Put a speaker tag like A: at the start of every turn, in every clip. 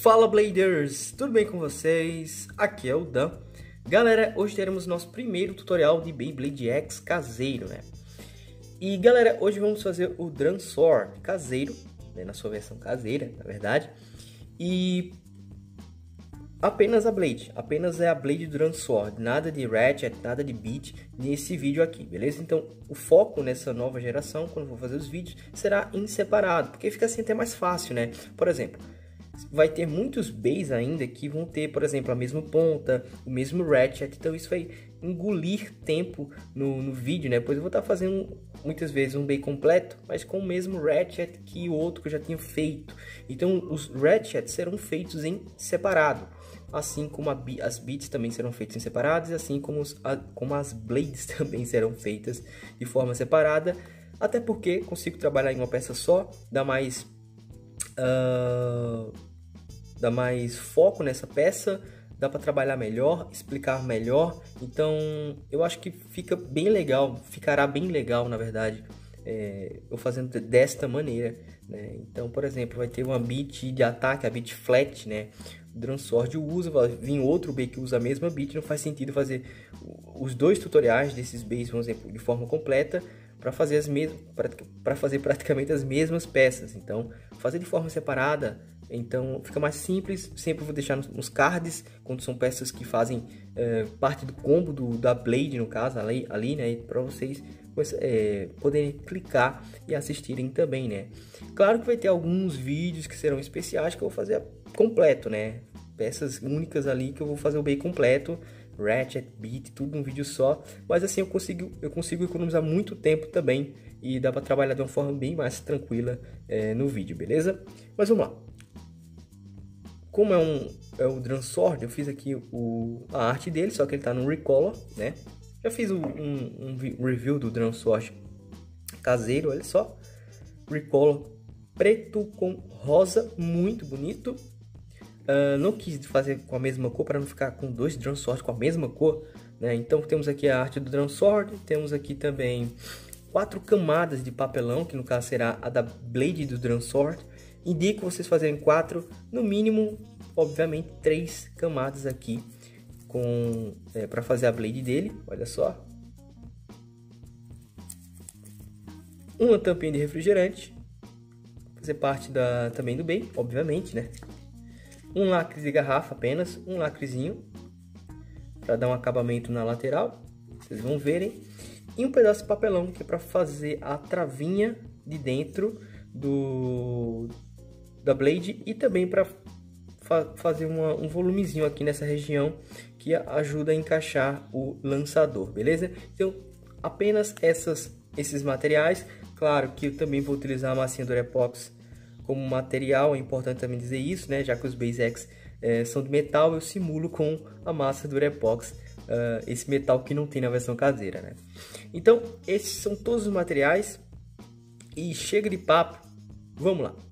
A: Fala Bladers, tudo bem com vocês? Aqui é o Dan. Galera, hoje teremos nosso primeiro tutorial de Beyblade X caseiro, né? E galera, hoje vamos fazer o Drum Sword caseiro, né? na sua versão caseira, na verdade. E apenas a Blade, apenas é a Blade Drum Sword, nada de Ratchet, nada de Beat nesse vídeo aqui, beleza? Então o foco nessa nova geração, quando for fazer os vídeos, será em separado, porque fica assim até mais fácil, né? Por exemplo, vai ter muitos bays ainda que vão ter, por exemplo, a mesma ponta, o mesmo ratchet, então isso vai engolir tempo no, no vídeo, né? Pois eu vou estar fazendo muitas vezes um bay completo, mas com o mesmo ratchet que o outro que eu já tinha feito. Então os ratchets serão feitos em separado, assim como as beats também serão feitas em separados, assim como, os, a, como as blades também serão feitas de forma separada, até porque consigo trabalhar em uma peça só, dá mais... Uh, dá mais foco nessa peça, dá para trabalhar melhor, explicar melhor. Então, eu acho que fica bem legal, ficará bem legal, na verdade, é, eu fazendo desta maneira. Né? Então, por exemplo, vai ter uma bit de ataque, a bit flat, né? O usa, vai vir outro B que usa a mesma bit, não faz sentido fazer os dois tutoriais desses Bs, vamos dizer, de forma completa, para fazer as mesmas para fazer praticamente as mesmas peças. Então, fazer de forma separada então fica mais simples, sempre vou deixar nos cards, quando são peças que fazem é, parte do combo do, da Blade, no caso, ali, ali né, para vocês é, poderem clicar e assistirem também, né. Claro que vai ter alguns vídeos que serão especiais que eu vou fazer completo, né, peças únicas ali que eu vou fazer o bem completo, Ratchet, Beat, tudo num vídeo só, mas assim eu consigo, eu consigo economizar muito tempo também e dá para trabalhar de uma forma bem mais tranquila é, no vídeo, beleza? Mas vamos lá. Como é um é o Dransword, eu fiz aqui o, a arte dele, só que ele está no Recolor, né? Já fiz um, um, um review do Dransword caseiro, olha só. Recolor preto com rosa, muito bonito. Uh, não quis fazer com a mesma cor para não ficar com dois Dransword com a mesma cor, né? Então temos aqui a arte do Dransword, temos aqui também quatro camadas de papelão, que no caso será a da Blade do Dransword indico vocês fazerem quatro, no mínimo, obviamente, três camadas aqui com é, para fazer a blade dele. Olha só, uma tampinha de refrigerante, fazer parte da também do bem, obviamente, né? Um lacre de garrafa apenas, um lacrezinho para dar um acabamento na lateral, vocês vão verem, e um pedaço de papelão que é para fazer a travinha de dentro do da Blade e também para fa fazer uma, um volumezinho aqui nessa região que ajuda a encaixar o lançador, beleza? Então, apenas essas, esses materiais. Claro que eu também vou utilizar a massinha Durepox como material, é importante também dizer isso, né? Já que os Base é, são de metal, eu simulo com a massa do Durepox uh, esse metal que não tem na versão caseira, né? Então, esses são todos os materiais e chega de papo, vamos lá!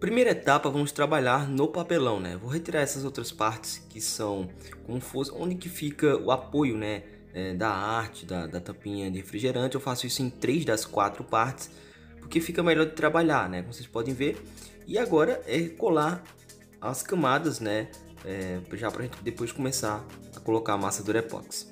A: Primeira etapa, vamos trabalhar no papelão, né? Vou retirar essas outras partes que são como fosse, onde que fica o apoio, né? É, da arte, da, da tampinha de refrigerante. Eu faço isso em três das quatro partes, porque fica melhor de trabalhar, né? Como vocês podem ver. E agora é colar as camadas, né? É, já para a gente depois começar a colocar a massa do epox.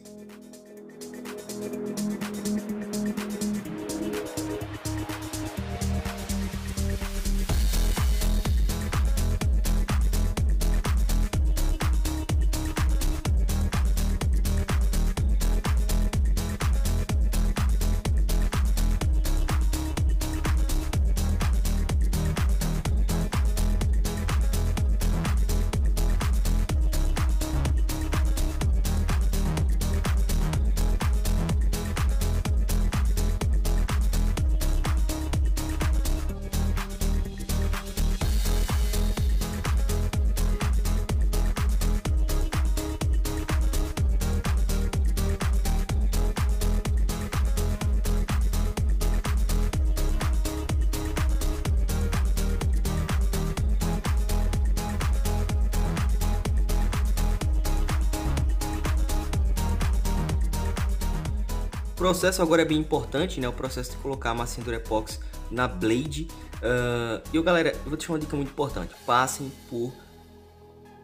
A: Processo agora é bem importante, né? O processo de colocar a massinha epox na blade. Uh, e galera, eu vou deixar uma dica muito importante. Passem por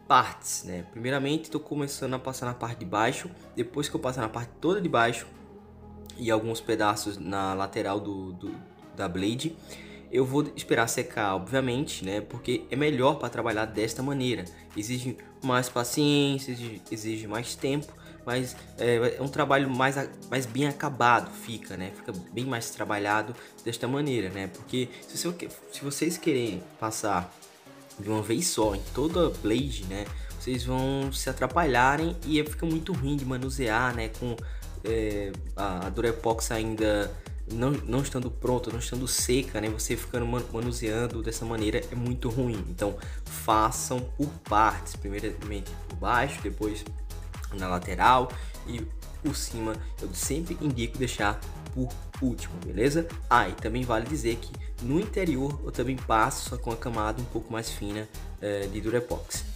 A: partes, né? Primeiramente, estou começando a passar na parte de baixo. Depois que eu passar na parte toda de baixo e alguns pedaços na lateral do, do da blade, eu vou esperar secar, obviamente, né? Porque é melhor para trabalhar desta maneira. Exige mais paciência, exige mais tempo, mas é, é, um trabalho mais, mais bem acabado, fica, né? Fica bem mais trabalhado desta maneira, né? Porque se, você, se vocês querem passar de uma vez só em toda a blade, né? Vocês vão se atrapalharem e fica muito ruim de manusear, né? Com é, a Durepox ainda não, não estando pronta, não estando seca, né? Você ficando manuseando dessa maneira é muito ruim. Então façam por partes, primeiramente por baixo, depois na lateral e por cima. Eu sempre indico deixar por último, beleza? Ah, e também vale dizer que no interior eu também passo só com a camada um pouco mais fina é, de Durepox.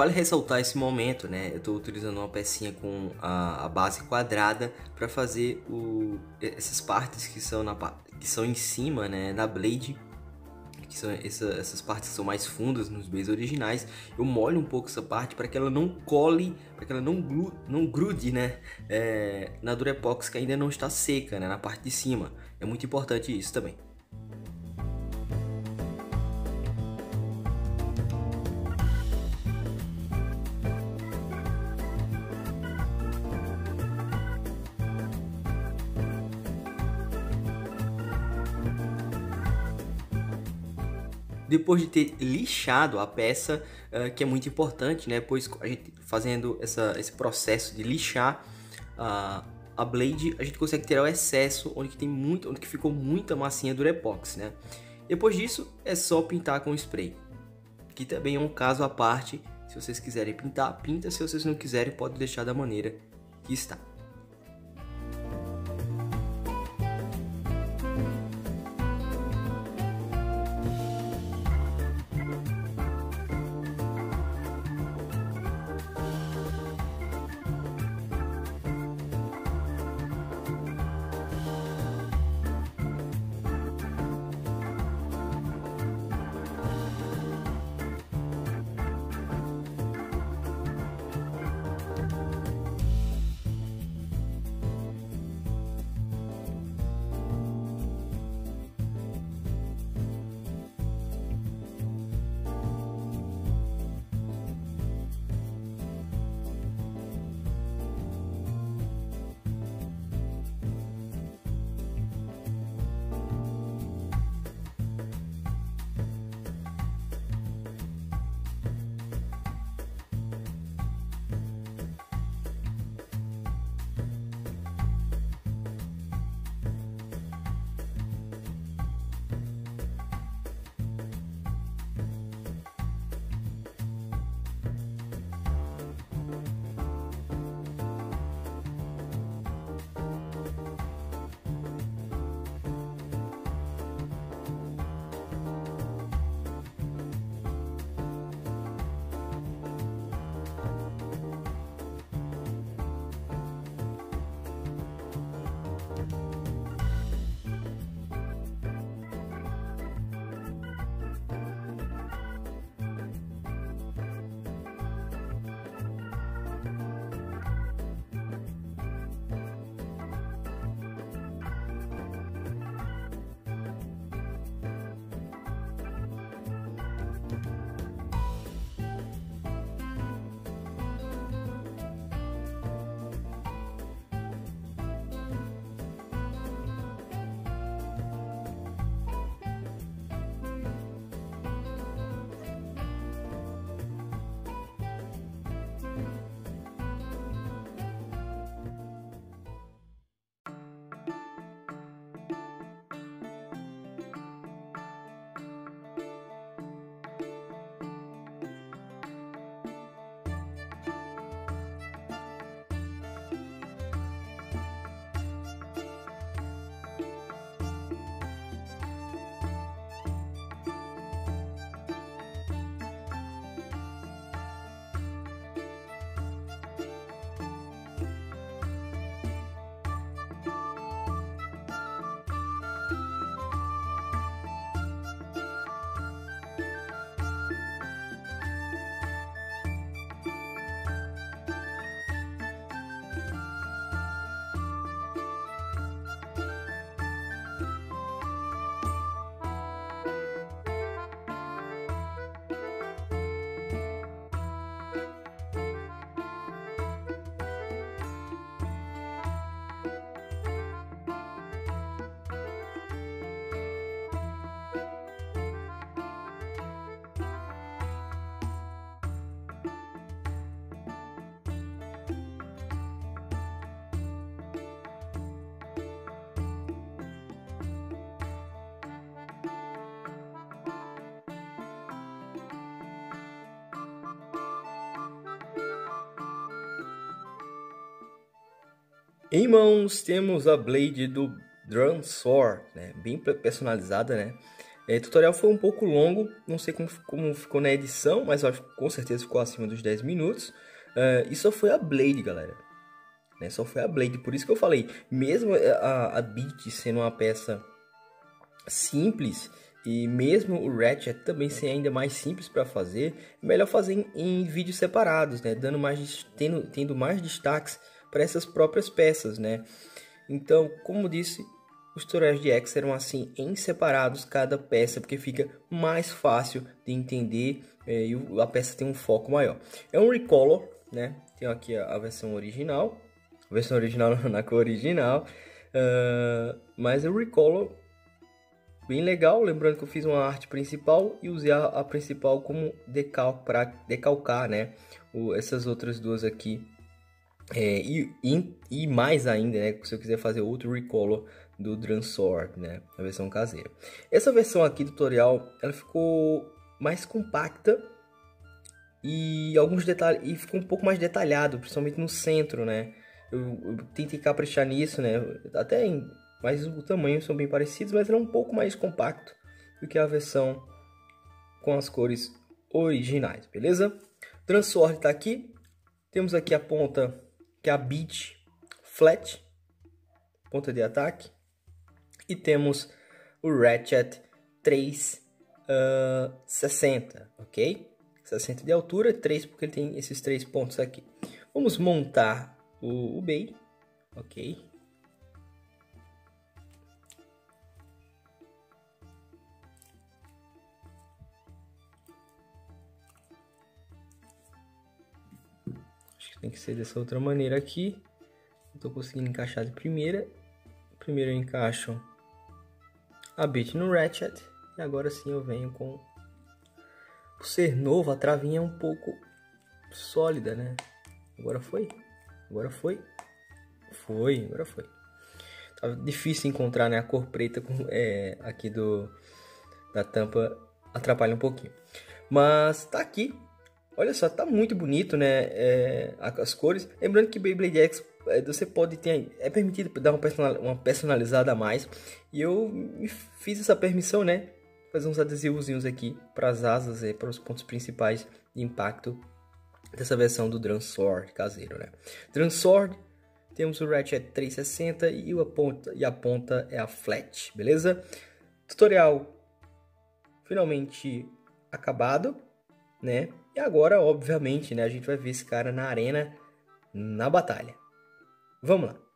A: Vale ressaltar esse momento, né? Eu estou utilizando uma pecinha com a, a base quadrada para fazer o, essas partes que são, na, que são em cima, né? Da blade, que são essa, essas partes que são mais fundas nos bays originais, eu molho um pouco essa parte para que ela não cole, para que ela não, glu, não grude, né, é, na Durepox que ainda não está seca, né, na parte de cima. É muito importante isso também. Depois de ter lixado a peça, uh, que é muito importante, né? Pois a gente fazendo essa, esse processo de lixar a, a blade, a gente consegue tirar o excesso onde que tem muito, onde que ficou muita massinha do epox, né? Depois disso, é só pintar com spray. Que também é um caso à parte. Se vocês quiserem pintar, pinta. Se vocês não quiserem, pode deixar da maneira que está. Em mãos temos a Blade do Drum Sword, né? bem personalizada, né? É, o tutorial foi um pouco longo, não sei como, como ficou na edição, mas acho com certeza ficou acima dos 10 minutos. Uh, e só foi a Blade, galera. Né? Só foi a Blade, por isso que eu falei, mesmo a, a Beat sendo uma peça simples, e mesmo o Ratchet também ser ainda mais simples para fazer, é melhor fazer em, em, vídeos separados, né? Dando mais, tendo, tendo mais destaques para essas próprias peças, né? Então, como disse, os tutoriais de X serão assim em separados cada peça, porque fica mais fácil de entender é, e a peça tem um foco maior. É um recolor, né? Tem aqui a, a versão original, a versão original na cor original, uh, mas é um recolor bem legal. Lembrando que eu fiz uma arte principal e usei a, a principal como decal para decalcar, né? O, essas outras duas aqui. É, e, e, e, mais ainda, né? Se eu quiser fazer outro recolor do Dransword, né? A versão caseira. Essa versão aqui do tutorial, ela ficou mais compacta e alguns detalhes e ficou um pouco mais detalhado, principalmente no centro, né? Eu, eu tentei caprichar nisso, né? Até em, mas o tamanho são bem parecidos, mas ele é um pouco mais compacto do que a versão com as cores originais, beleza? Transword está aqui. Temos aqui a ponta que é a beat flat, ponta de ataque. E temos o Ratchet 360, uh, ok? 60 de altura, 3 porque ele tem esses três pontos aqui. Vamos montar o, o Bay, ok? Tem que ser dessa outra maneira aqui. Estou conseguindo encaixar de primeira. Primeiro eu encaixo a bit no ratchet. E agora sim eu venho com por ser novo a travinha é um pouco sólida né? Agora foi? Agora foi? Foi agora foi. Tava difícil encontrar né a cor preta com, é, aqui do da tampa atrapalha um pouquinho. Mas tá aqui olha só tá muito bonito né? É, as cores. Lembrando que Beyblade X é, você pode ter é permitido dar uma personalizada a mais. E eu fiz essa permissão né? Fazer uns adesivozinhos aqui para as asas e para os pontos principais de impacto dessa versão do Dransword caseiro né? Dransword temos o Ratchet 360 e a ponta e a ponta é a flat beleza? Tutorial finalmente acabado né e agora obviamente né a gente vai ver esse cara na arena na batalha Vamos lá.